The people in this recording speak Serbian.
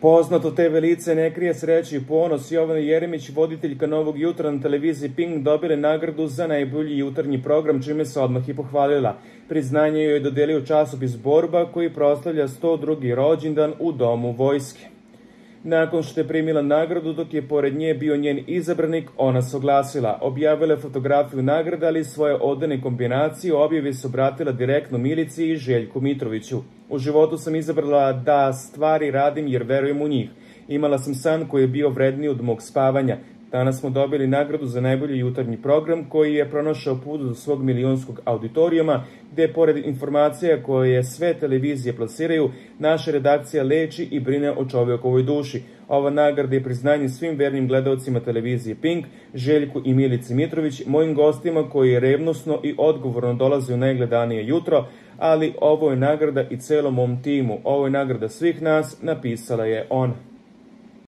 Poznato te velice ne krije sreći i ponos. Jovana Jeremić, voditeljka Novog jutra na televiziji Pink, dobile nagradu za najbolji jutarnji program, čime se odmah i pohvalila. Priznanje joj je dodelio časopis Borba, koji proslavlja 102. rođendan u Domu vojske. Nakon što je primila nagradu, dok je pored nje bio njen izabranik, ona se oglasila. Objavila je fotografiju nagrada, ali svoje odane kombinacije objavi se obratila direktno Milici i Željku Mitroviću. U životu sam izabrala da stvari radim jer verujem u njih. Imala sam san koji je bio vredniji od mog spavanja. Danas smo dobili nagradu za najbolji jutarnji program koji je pronašao put do svog milionskog auditorijuma, gde pored informacija koje sve televizije plasiraju, naša redakcija leči i brine o čovjekovoj duši. Ova nagrada je priznanje svim vernim gledalcima televizije Pink, Željku i Milici Mitrović, mojim gostima koji revnosno i odgovorno dolaze u najgledanije jutro, ali ovo je nagrada i celom mom timu. Ovo je nagrada svih nas, napisala je ona.